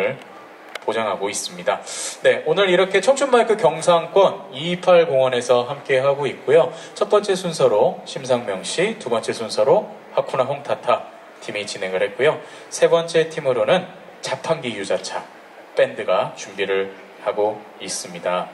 을 보장하고 있습니다. 네, 오늘 이렇게 청춘마이크 경상권 228 공원에서 함께 하고 있고요. 첫 번째 순서로 심상명 씨, 두 번째 순서로 하쿠나 홍타타 팀이 진행을 했고요. 세 번째 팀으로는 자판기 유자차 밴드가 준비를 하고 있습니다.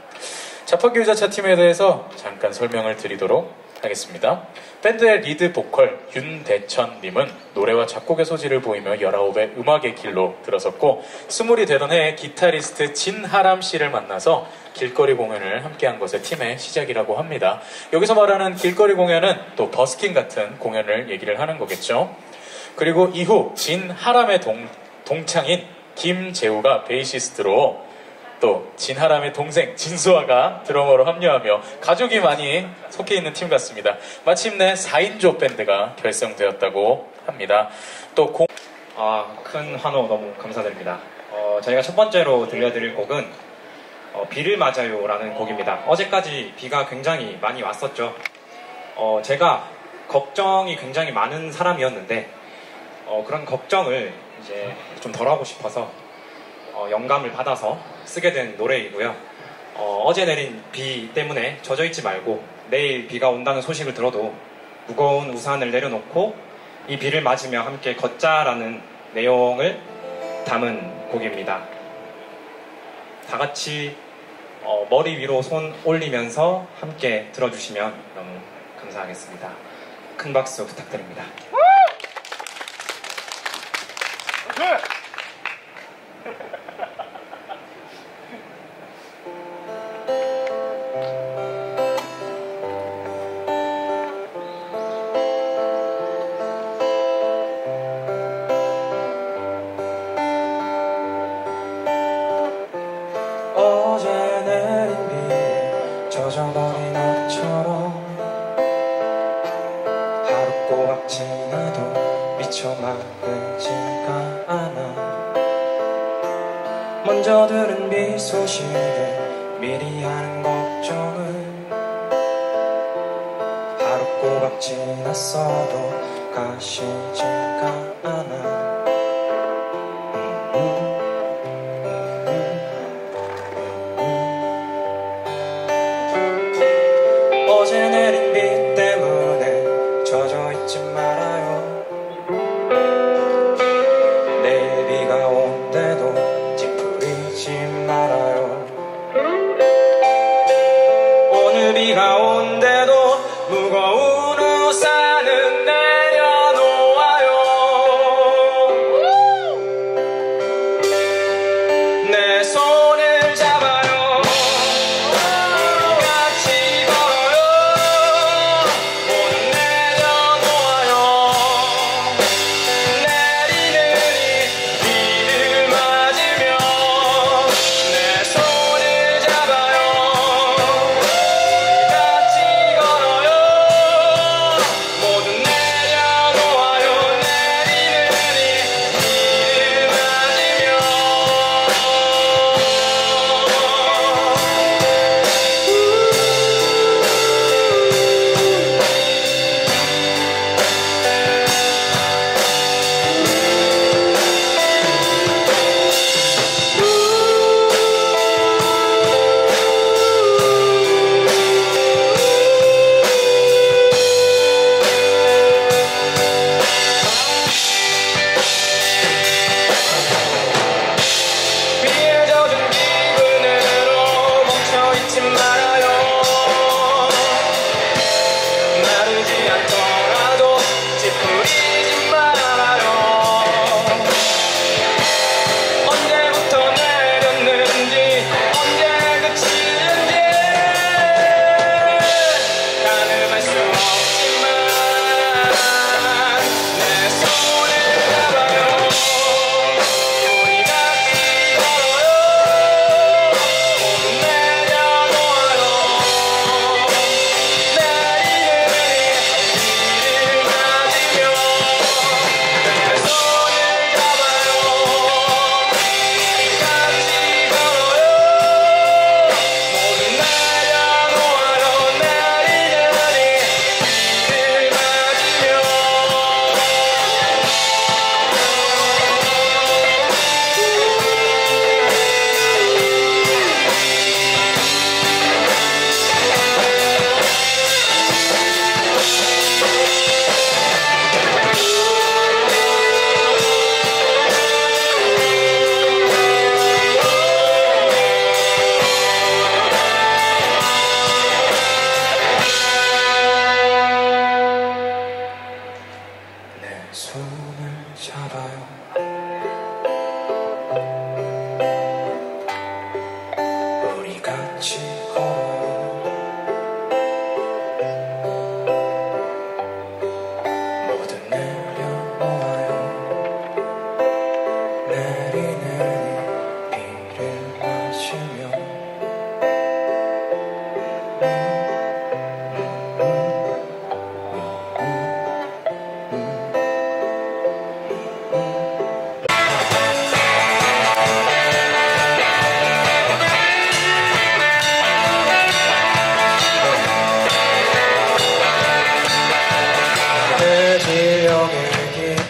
자판기 유자차 팀에 대해서 잠깐 설명을 드리도록 하겠습니다. 밴드의 리드 보컬 윤대천님은 노래와 작곡의 소질을 보이며 19의 음악의 길로 들어섰고 스물이 되던 해에 기타리스트 진하람 씨를 만나서 길거리 공연을 함께한 것의 팀의 시작이라고 합니다. 여기서 말하는 길거리 공연은 또 버스킹 같은 공연을 얘기를 하는 거겠죠. 그리고 이후 진하람의 동, 동창인 김재우가 베이시스트로 또 진하람의 동생 진수아가 드러머로 합류하며 가족이 많이 속해 있는 팀 같습니다. 마침내 4인조 밴드가 결성되었다고 합니다. 또 공... 아, 큰 환호 너무 감사드립니다. 어, 저희가 첫 번째로 들려드릴 곡은 어, 비를 맞아요라는 곡입니다. 어제까지 비가 굉장히 많이 왔었죠. 어, 제가 걱정이 굉장히 많은 사람이었는데 어, 그런 걱정을 이제 좀 덜하고 싶어서 어, 영감을 받아서 쓰게 된 노래이고요. 어, 제 내린 비 때문에 젖어 있지 말고 내일 비가 온다는 소식을 들어도 무거운 우산을 내려놓고 이 비를 맞으며 함께 걷자라는 내용을 담은 곡입니다. 다 같이 어, 머리 위로 손 올리면서 함께 들어주시면 너무 감사하겠습니다. 큰 박수 부탁드립니다. 어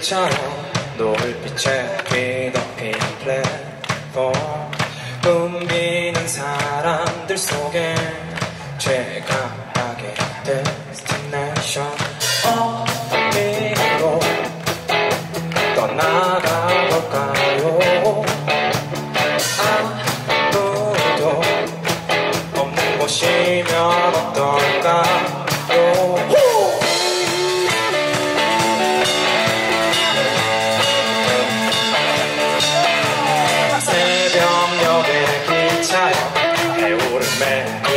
차려 노을빛에 뒤 해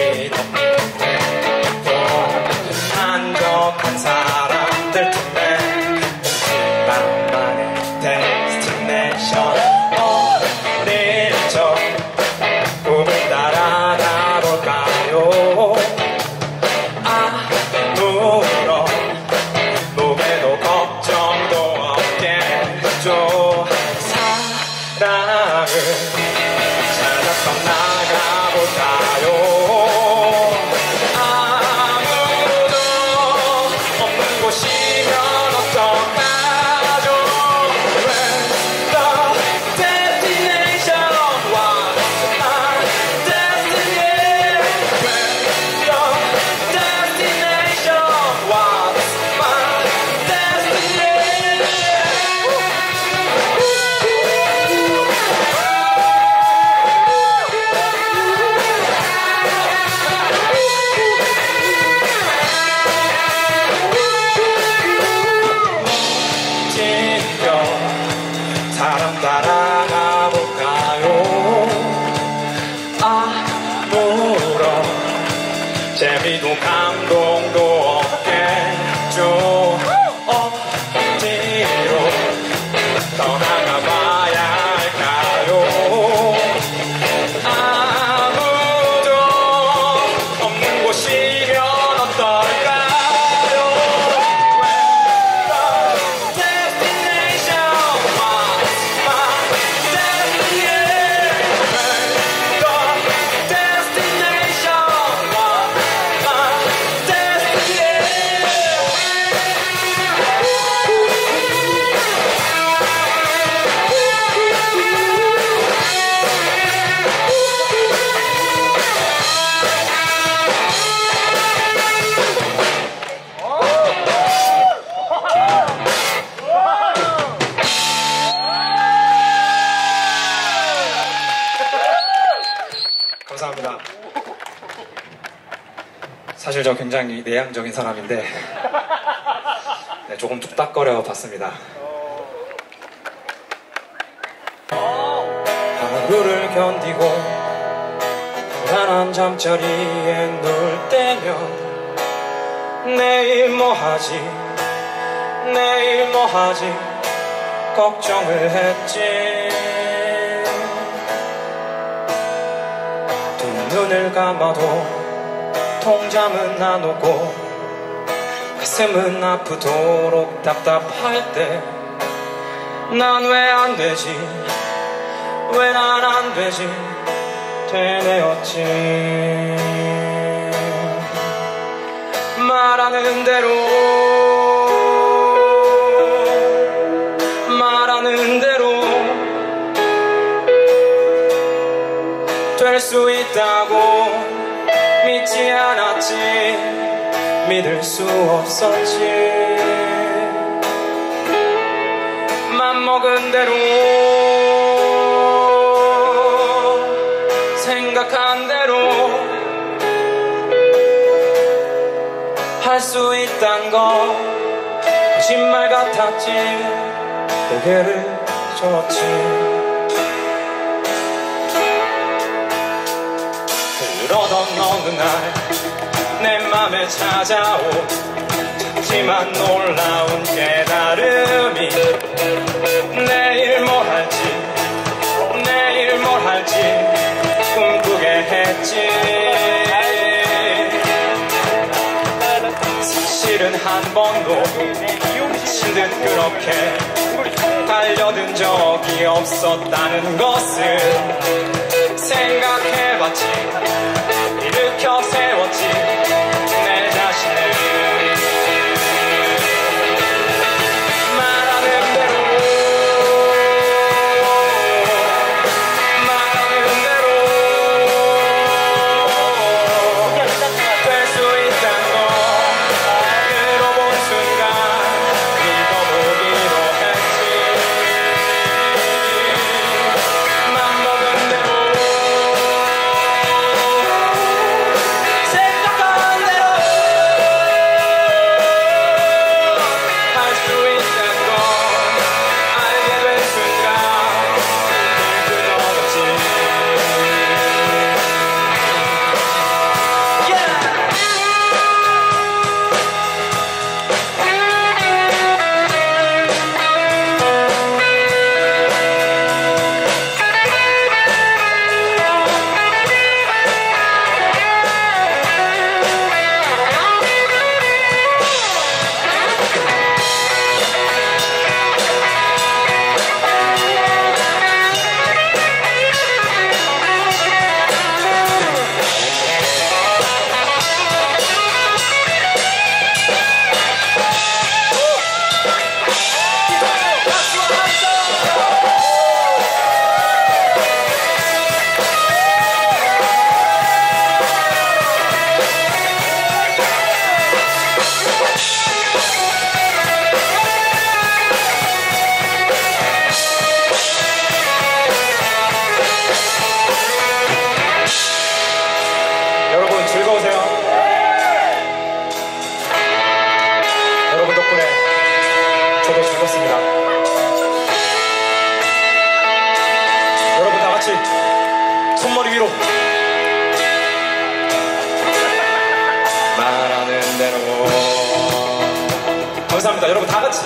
재미도 감동도 굉장히 내향적인 사람인데 네, 조금 뚝딱거려 봤습니다. 하루를 견디고 불안한 잠자리에 누울 때면 내일 뭐 하지? 내일 뭐 하지? 걱정을 했지. 두 눈을 감아도 통잠은 안 오고 가슴은 아프도록 답답할 때 난 왜 안 되지? 왜 난 안 되지? 되뇌었지. 말하는 대로 말하는 대로 될 수 있다고 믿지 않았지. 믿을 수 없었지. 맘먹은 대로 생각한 대로 할 수 있단 거. 거짓말 같았지. 고개를 줬지 그러던 어느 날 내 맘에 찾아온 작지만 놀라운 깨달음이 내일 뭘 할지 내일 뭘 할지 꿈꾸게 했지. 사실은 한 번도 미친 듯 그렇게 달려든 적이 없었다는 것을 생각해봤지 일으켜 세웠지 같이 손머리 위로. 말하는 대로. 감사합니다. 여러분 다 같이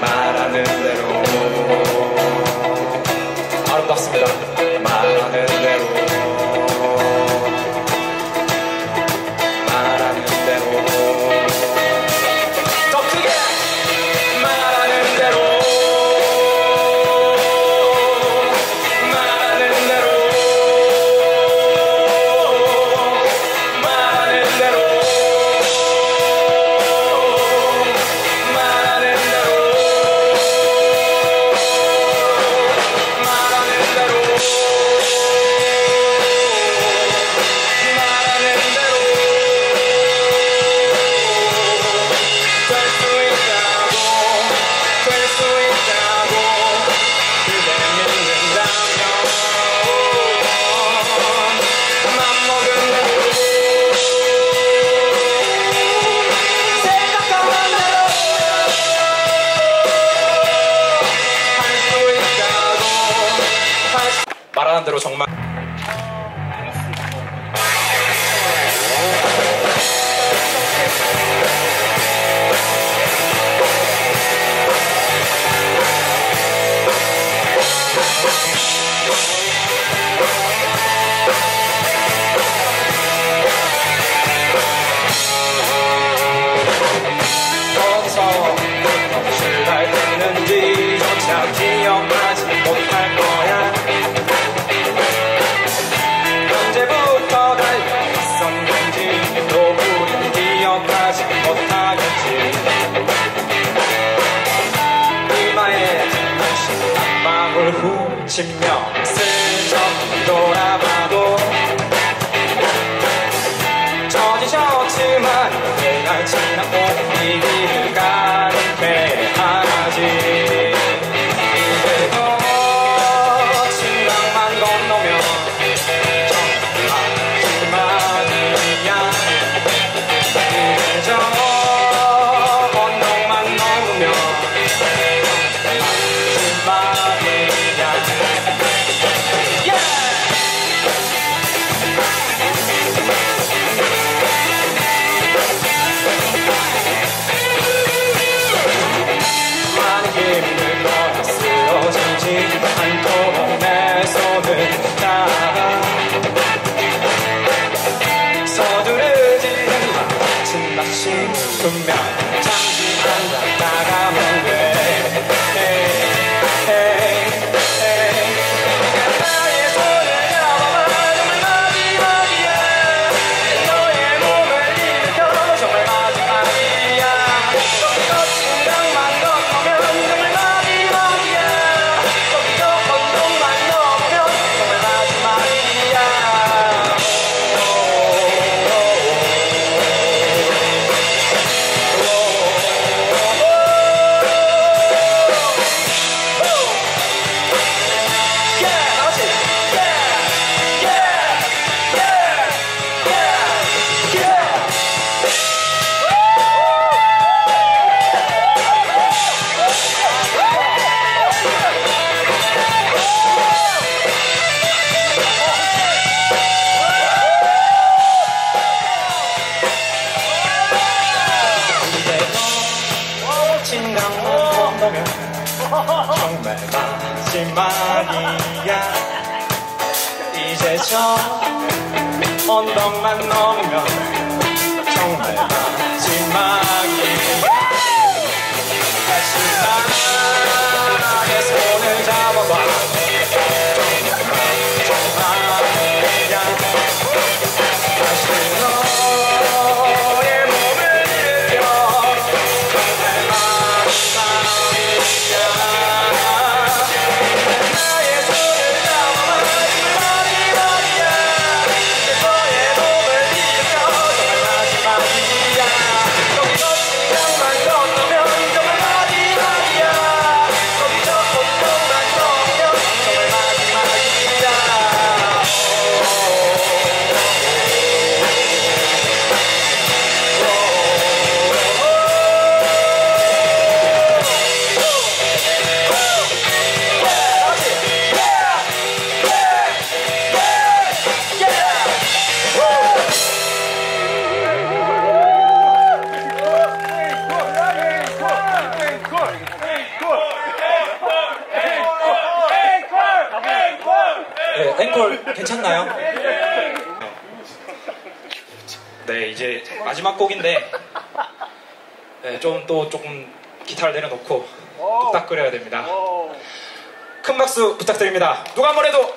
말하는 대로. 아름답습니다. 말하는 대로. 말하는 대로 정말 Russian. 것만 넘으면 정말 마지막 곡인데 네, 좀 또 조금 기타를 내려놓고 뚝딱 끓여야 됩니다. 큰 박수 부탁드립니다. 누가 한번 해도